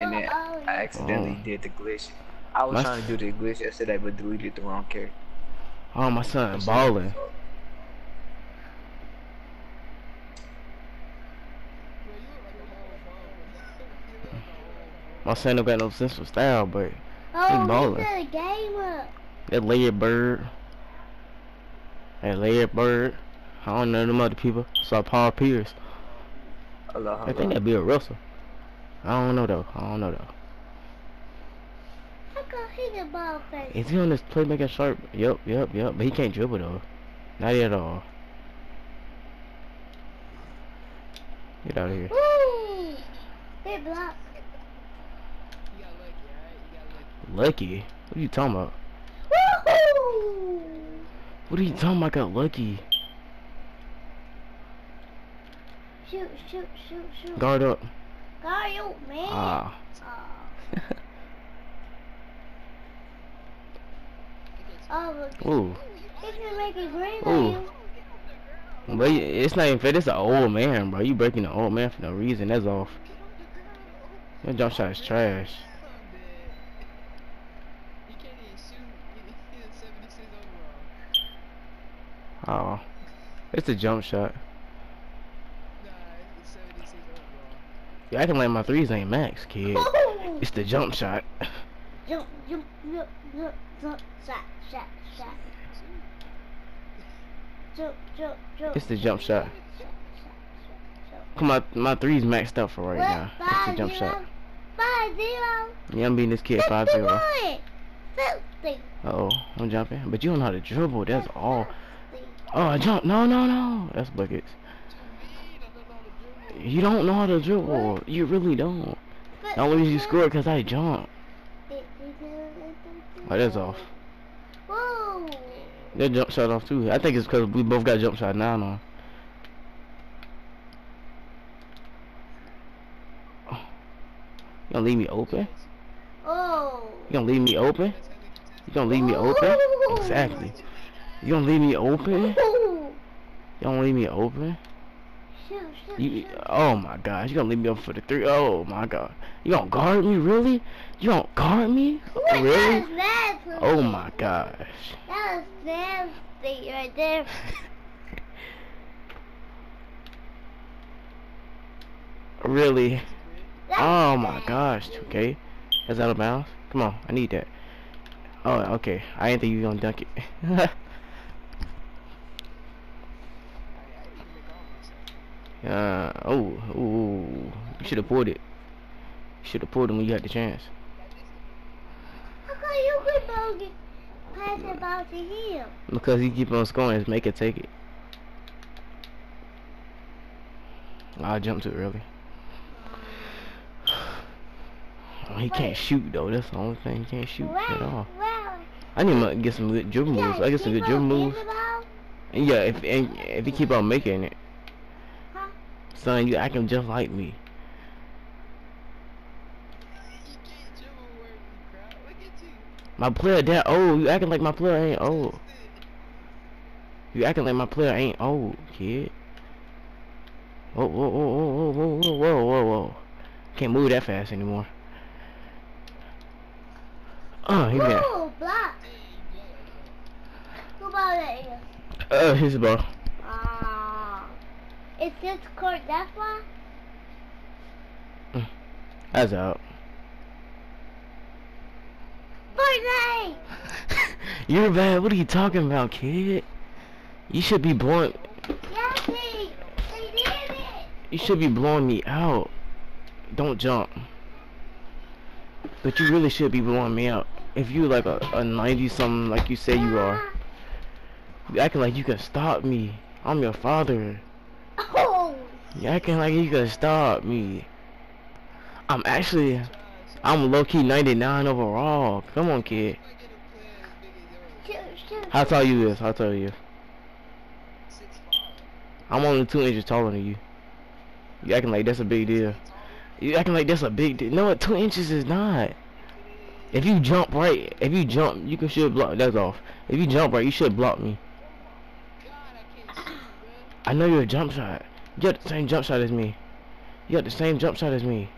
and then I oh. accidentally Oh. did the glitch. I was My- trying to do the glitch yesterday, but deleted the wrong character. Oh, my son balling. My son don't got no sense of style, but Oh, balling. we set a game up. that Larry Bird, that Larry Bird, I don't know them other people. Saw Paul Pierce. Allah, I think that'd be a Russell. I don't know though. I don't know though. How come he the ball face? Is he on this playmaker sharp? Yep, yep, yep. But he can't dribble though. Not at all. Get out of here. Woo! He blocked. Lucky? What are you talking about? Woohoo! What are you talking about? Got lucky. Shoot, shoot, shoot, shoot. Guard up. Guard you, man. Ah. Oh. Oh. Ooh. He can make a green Ooh. But it's not even fair. This an old man, bro. You breaking the old man for no reason. That's off. Your jump shot is trash. Oh. It's a jump shot. You acting like my threes ain't max, kid. Woohoo! It's the jump shot. Jump, jump, jump, jump, jump, shot, shot, shot. Jump, jump, jump. It's the jump shot. Come on, my threes maxed out for right What? now. It's a jump zero? shot. Five zero. Yeah, I'm beating this kid 5 0. Fifty-one. Fifty. Uh oh, I'm jumping. But you don't know how to dribble, that's all. Oh, I jump. No, no, no. That's buckets. You don't know how to dribble. You really don't. The only reason you scored because I jump. Oh, that's off. Whoa. That jump shot off too. I think it's because we both got jump shot nine on. Oh. You gonna leave me open? Oh. You gonna leave me open? You gonna leave me open? Exactly. You gonna leave me open? You gonna leave me open? Shoot, shoot, You, shoot. oh my gosh, you gonna leave me open for the three? Oh my god. You gonna guard me, really? You gonna guard me? That Really? Oh my gosh. That was nasty right there. Really? That Oh my nasty. gosh, okay. That's out of bounds. Come on, I need that. Oh, okay. I didn't think you were gonna dunk it. uh, oh, ooh, you should have pulled it. You should have pulled him when you had the chance. How come you could bogey pass the ball to him? Because he keep on scoring, make it take it. I jumped too early. Oh, he can't shoot though. That's the only thing. He can't shoot at all. I need to get some good dribble moves. I get some good dribble moves. And yeah, if and if he keep on making it? Son, you acting just like me. My player that old. You acting like my player ain't old. You acting like my player ain't old, kid. Whoa, whoa, whoa, whoa, whoa, whoa, whoa, whoa, whoa. Can't move that fast anymore. Oh, he got. Ooh, block. Who ball that is? Uh, his ball. It's this court, that's why? Mm. That's out. Fortnite! You're bad. What are you talking about, kid? You should be blowing. Yassi! They did it! You should be blowing me out. Don't jump. But you really should be blowing me out. If you like a, a 90 something like you say you are, you acting like you can stop me. I'm your father. Oh! You acting like you can stop me. I'm actually, I'm low key 99 overall. Come on, kid. Shoot, shoot. How tall you is? How tall you? I'm only two inches taller than you. You acting like that's a big deal. You acting like that's a big deal. No, two inches is not. If you jump right, if you jump, you can should block. That's off. If you jump right, you should block me. I know you're a jump shot. You got the same jump shot as me. You got the same jump shot as me.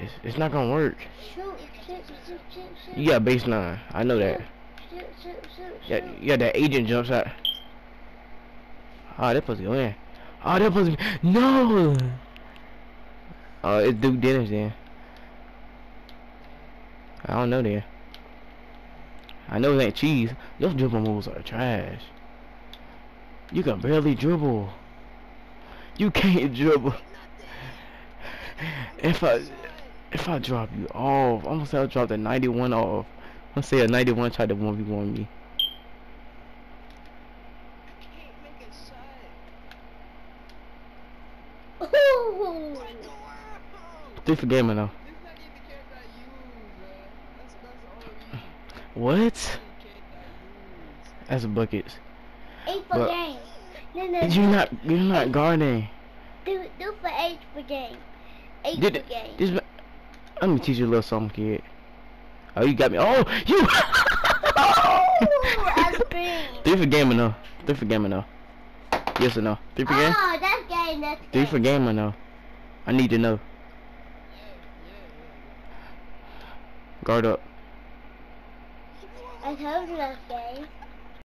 It's, it's not gonna work. You got baseline. I know that. Yeah, you got that agent jump shot. Oh, that to go in. Oh, that be. No! Oh, it's Duke Dennis then. I don't know then. I know it ain't cheese. Your dribble moves are trash. You can barely dribble. You can't dribble. If I if I drop you off, I'm gonna say I dropped a 91 off. I'm gonna say a 91 tried to 1v1 me. Ooh. Three for gamer though. What? That's a buckets. Eight for But- game. No, no, You're not you're not guarding. do, do for eight per game. Eight Did game. This let me teach you a little something, kid. Oh, you got me. Oh, you. Oh. Three for game or no? Three for game or no? Yes or no? Three for game? Oh, that's game. That's Three game. for game or no? I need to know. Guard up. I told you that's game.